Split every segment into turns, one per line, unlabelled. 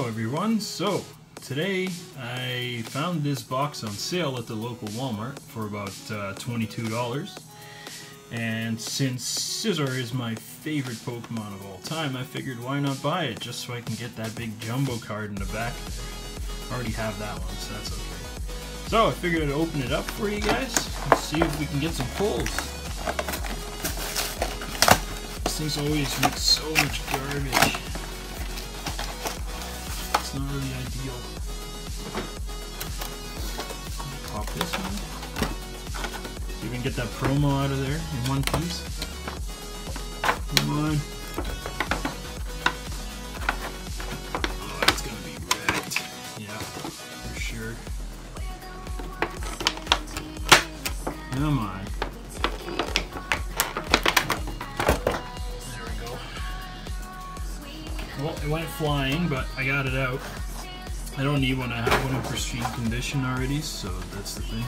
everyone. So, today I found this box on sale at the local Walmart for about uh, $22. And since Scizor is my favorite Pokemon of all time, I figured why not buy it just so I can get that big jumbo card in the back. I already have that one, so that's okay. So I figured I'd open it up for you guys and see if we can get some pulls. These things always make so much garbage. Not really ideal. Pop this one. We can get that promo out of there in one piece. Come on. Oh, gonna be. Yeah, for sure. Come on. Well, it went flying, but I got it out. I don't need one. I have one in pristine condition already, so that's the thing.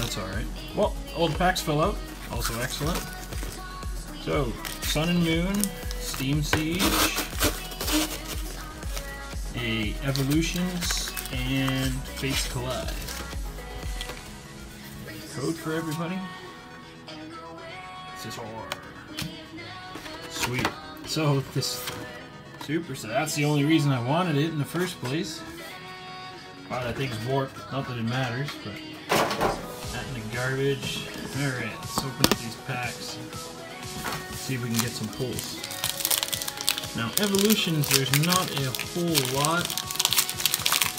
That's alright. Well, the packs fell out. Also excellent. So, Sun and Moon, Steam Siege, a Evolutions, and Fates Collide. Code for everybody. This is hard. Sweet. So, this Super, so that's the only reason I wanted it in the first place. Wow, that thing's warped. Not that it matters, but that in the garbage. Alright, let's open up these packs. See if we can get some pulls. Now, evolutions, there's not a whole lot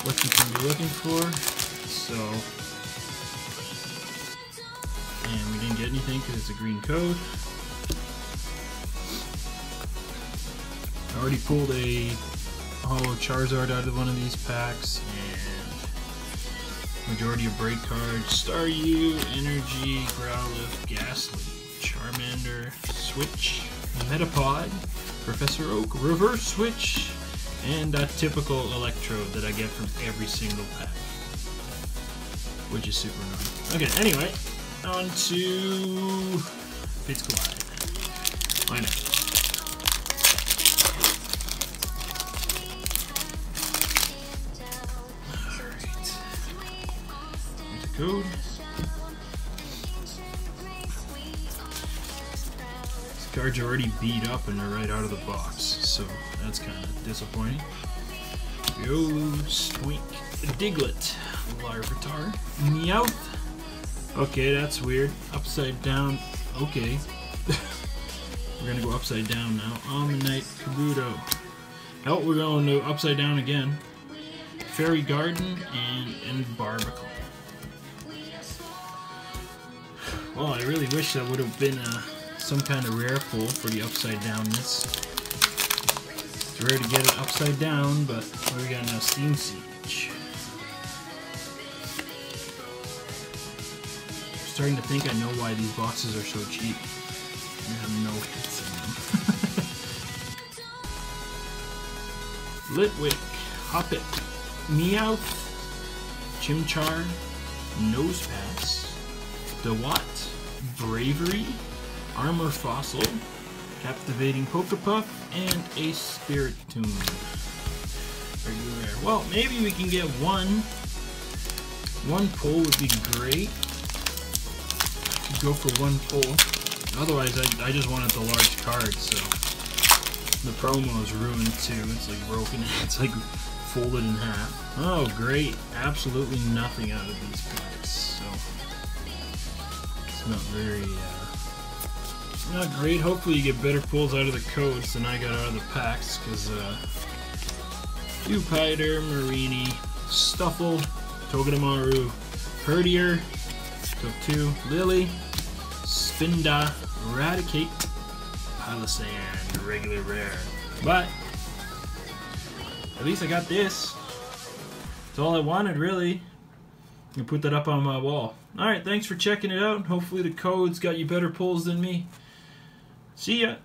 what you can be looking for. So, and we didn't get anything because it's a green code. Already pulled a Holo Charizard out of one of these packs, and majority of break cards, Staryu, Energy, Growlithe, Gastly, Charmander, Switch, Metapod, Professor Oak, Reverse Switch, and a typical Electrode that I get from every single pack. Which is super annoying. Okay, anyway, on to Collide. Why not? Code. These cards are already beat up and they're right out of the box, so that's kind of disappointing. Go Squeak, Diglett, Larvitar, Meowth. Okay, that's weird. Upside down. Okay. we're gonna go upside down now. Omanyte, Kabuto. Oh, we're going to upside down again. Fairy Garden and, and Barbicle. Well, I really wish that would have been uh, some kind of rare pull for the upside downness. It's rare to get it upside down, but what we got now? Steam Siege. I'm starting to think I know why these boxes are so cheap. They have no hits in them. Litwick, Hoppip, Meowth, Chimchar, Nosepass, DeWatt, Bravery, Armor Fossil, Captivating Pokepuff, and a Spirit Tune. Regular. Well, maybe we can get one. One pull would be great. Go for one pull. Otherwise, I, I just wanted the large card, so the promo is ruined too. It's like broken. It's like folded in half. Oh, great. Absolutely nothing out of these packs. So not very, uh, not great. Hopefully you get better pulls out of the codes than I got out of the packs, because, uh, Dewpider, Mareanie, Stufful, Togedemaru, Herdier, took two, Lillie, Spinda, Eradicate, Palossand, regular rare. But, at least I got this. That's all I wanted, really and put that up on my wall. Alright, thanks for checking it out. Hopefully the code's got you better pulls than me. See ya!